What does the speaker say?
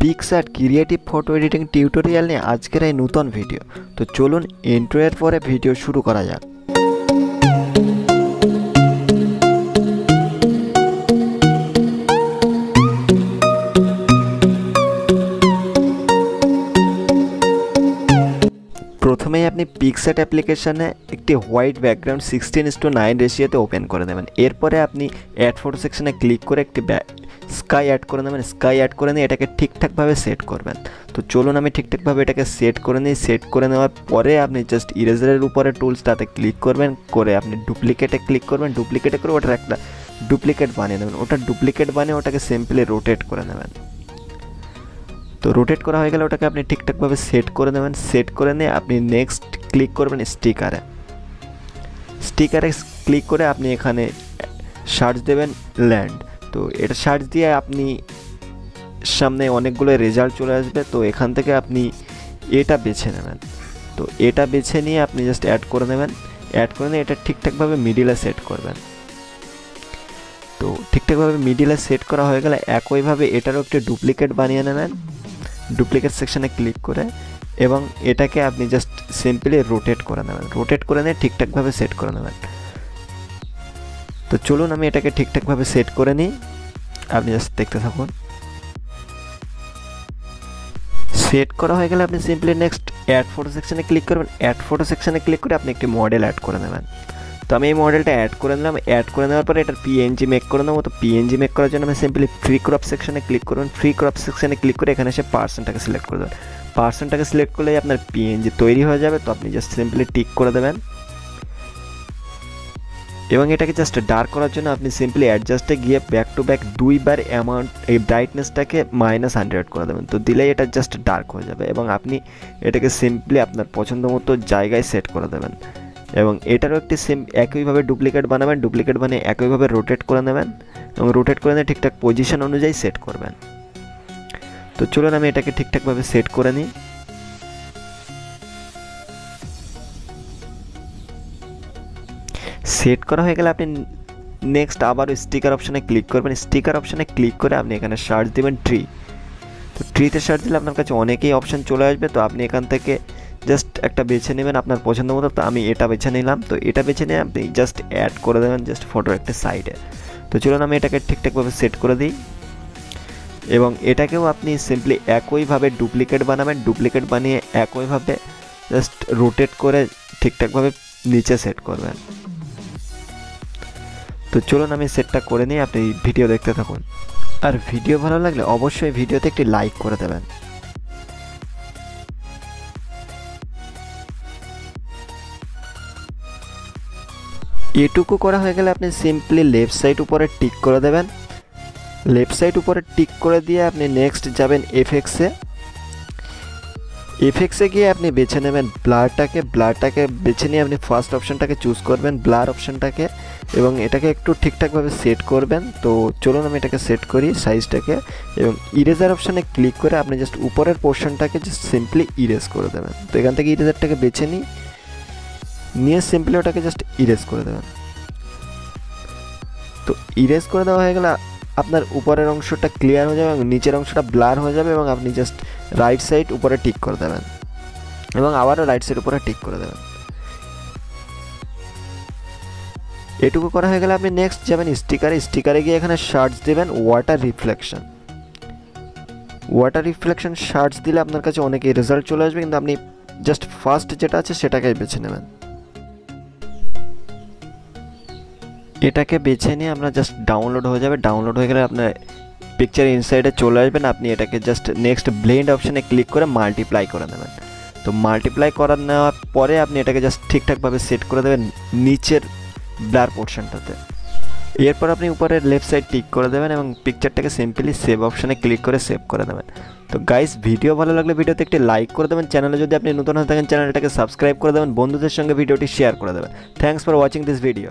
PicsArt creative photo editing tutorial নিয়ে আজকের এই নতুন ভিডিও তো চলুন ইন্ট্রোয়ের পরে ভিডিও শুরু করা যাক। প্রথমেই আপনি পিকসেট অ্যাপ্লিকেশানে একটি white background sixteen is to nine রেশিওতে open করে দেবেন। এরপরে আপনি অ্যাড ফটো সেকশনে ক্লিক করে একটি স্কাই অ্যাড করে নেবেন, স্কাই অ্যাড করে নিয়ে এটাকে ঠিকঠাকভাবে সেট করবেন। তো চলুন আমি ঠিকঠাকভাবে এটাকে সেট করে নিই। সেট করে নেওয়ার পরে আপনি জাস্ট ইরেজারের উপরে টুলস তাতে ক্লিক করবেন, করে আপনি ডুপ্লিকেটে ক্লিক করবেন। ডুপ্লিকেটে করে ওটার একটা ডুপ্লিকেট বানিয়ে নেবেন। ওটা ডুপ্লিকেট বানিয়ে ওটাকে সিম্পলি রোটেট করে নেবেন। তো রোটেট করা হয়ে গেলে ওটাকে আপনি ঠিকঠাকভাবে সেট করে নেবেন। সেট করে নিয়ে আপনি নেক্সট ক্লিক করবেন স্টিকারে স্টিকারে ক্লিক করে আপনি এখানে সার্চ দেবেন ল্যান্ড তো এটা সার্চ দিয়ে আপনি সামনে অনেকগুলো রেজাল্ট চলে আসবে, তো এখান থেকে আপনি এটা বেছে নেবেন। তো এটা বেছে নিয়ে আপনি জাস্ট অ্যাড করে নেবেন। অ্যাড করে নিয়ে এটা ঠিকঠাকভাবে মিডিলে সেট করবেন। তো ঠিকঠাকভাবে মিডিলে সেট করা হয়ে গেলে একইভাবে এটারও একটি ডুপ্লিকেট বানিয়ে নেবেন। ডুপ্লিকেট সেকশানে ক্লিক করে এবং এটাকে আপনি জাস্ট সিম্পলি রোটেট করে নেবেন। রোটেট করে নিয়ে ঠিকঠাকভাবে সেট করে নেবেন। তো চলুন আমি এটাকে ঠিকঠাকভাবে সেট করে নিই। আপনি জাস্ট দেখতে থাকুন। সেট করা হয়ে গেলে আপনি সিম্পলি নেক্সট অ্যাড ফটো সেকশানে ক্লিক করবেন। অ্যাড ফটো সেকশানে ক্লিক করে আপনি একটি মডেল অ্যাড করে নেবেন। তো আমি এই মডেলটা অ্যাড করে নিলাম। অ্যাড করে নেওয়ার পরে এটার পিএনজি মেক করে নেব। তো পিএনজি মেক করার জন্য আমি সিম্পলি ফ্রি ক্রপ সেকশনে ক্লিক করবেন ফ্রি ক্রপ সেকশনে ক্লিক করে এখানে এসে পার্সেন্টটাকে সিলেক্ট করে দেবেন। পার্সেন্টটাকে সিলেক্ট করলেই আপনার পিএনজি তৈরি হয়ে যাবে। তো আপনি জাস্ট সিম্পলি টিক করে দেবেন। এবং এটাকে জাস্ট ডার্ক করার জন্য আপনি সিম্পলি অ্যাডজাস্টে গিয়ে ব্যাক টু ব্যাক দুইবার অ্যামাউন্ট এই ব্রাইটনেসটাকে মাইনাস হান্ড্রেড করে দেবেন। তো দিলেই এটা জাস্ট ডার্ক হয়ে যাবে এবং আপনি এটাকে সিম্পলি আপনার পছন্দ মতো জায়গায় সেট করে দেবেন। এবং এটারও একটি সেম একইভাবে ডুপ্লিকেট বানাবেন ডুপ্লিকেট বানিয়ে একইভাবে রোটেট করে নেবেন এবং রোটেট করে নিয়ে ঠিকঠাক পজিশন অনুযায়ী সেট করবেন। তো চলুন আমি এটাকে ঠিকঠাকভাবে সেট করে নিই। সেট করা হয়ে গেলে আপনি নেক্সট আবার স্টিকার অপশানে ক্লিক করবেন। স্টিকার অপশানে ক্লিক করে আপনি এখানে সার্চ দেবেন ট্রি তো ট্রিতে সার্চ দিলে আপনার কাছে অনেকেই অপশান চলে আসবে। তো আপনি এখান থেকে জাস্ট একটা বেছে নেবেন আপনার পছন্দ মতো। তো আমি এটা বেছে নিলাম। তো এটা বেছে নিয়ে আপনি জাস্ট অ্যাড করে দেবেন জাস্ট ফটোর একটা সাইডে তো চলুন আমি এটাকে ঠিকঠাকভাবে সেট করে দিই। এবং এটাকেও আপনি সিম্পলি একইভাবে ডুপ্লিকেট বানাবেন। ডুপ্লিকেট বানিয়ে একইভাবে জাস্ট রোটেট করে ঠিকঠাকভাবে নিচে সেট করবেন। তো চলুন আমি সেটটা করে নিই, আপনি ভিডিও দেখতে থাকুন। আর ভিডিও ভালো লাগলে অবশ্যই ভিডিওতে একটি লাইক করে দেবেন। এটুকু করা হয়ে গেলে আপনি সিম্পলি লেফট সাইড উপরে টিক করে দেবেন। লেফট সাইড উপরে টিক করে দিয়ে আপনি নেক্সট যাবেন এফেক্সে এফেক্সে গিয়ে আপনি বেছে নেবেন ব্লারটাকে ব্লারটাকে বেছে নিয়ে আপনি ফার্স্ট অপশানটাকে চুজ করবেন ব্লার অপশানটাকে এবং এটাকে একটু ঠিকঠাকভাবে সেট করবেন। তো চলুন আমি এটাকে সেট করি সাইজটাকে এবং ইরেজার অপশানে ক্লিক করে আপনি জাস্ট উপরের পোর্শনটাকে জাস্ট সিম্পলি ইরেজ করে দেবেন। তো এখান থেকে ইরেজারটাকে বেছে নিই, নিয়ে সিম্পলি ওটাকে জাস্ট ইরেজ করে দেবেন। তো ইরেজ করে দেওয়া হয়ে গেলে আপনার উপরের অংশটা ক্লিয়ার হয়ে যাবে এবং নিচের অংশটা ব্লার হয়ে যাবে এবং আপনি জাস্ট রাইট সাইড উপরে টিক করে দেবেন। এবং আবারও রাইট সাইড উপরে টিক করে দেবেন। এটুকু করা হয়ে গেলে আপনি নেক্সট যাবেন স্টিকারে স্টিকারে গিয়ে এখানে শার্টস দেবেন ওয়াটার রিফ্লেকশন ওয়াটার রিফ্লেকশন শার্টস দিলে আপনার কাছে অনেকেই রেজাল্ট চলে আসবে, কিন্তু আপনি জাস্ট ফার্স্ট যেটা আছে সেটাকেই বেছে নেবেন। এটাকে বেছে নিয়ে আপনার জাস্ট ডাউনলোড হয়ে যাবে। ডাউনলোড হয়ে গেলে আপনার পিকচার ইনসাইডে চলে আসবেন। আপনি এটাকে জাস্ট নেক্সট ব্লেন্ড অপশানে ক্লিক করে মাল্টিপ্লাই করে নেবেন। তো মাল্টিপ্লাই করার নেওয়ার পরে আপনি এটাকে জাস্ট ঠিকঠাকভাবে সেট করে দেবেন নিচের ব্লার পোর্শনটাতে এরপর আপনি উপরের লেফট সাইড টিক করে দেবেন এবং পিকচারটাকে সিম্পলি সেভ অপশানে ক্লিক করে সেভ করে দেবেন। তো গাইস ভিডিও ভালো লাগলে ভিডিওতে একটি লাইক করে দেবেন। চ্যানেলে যদি আপনি নতুন হয়ে থাকেন চ্যানেলটাকে সাবস্ক্রাইব করে দেবেন। বন্ধুদের সঙ্গে ভিডিওটি শেয়ার করে দেবেন। Thanks for watching this video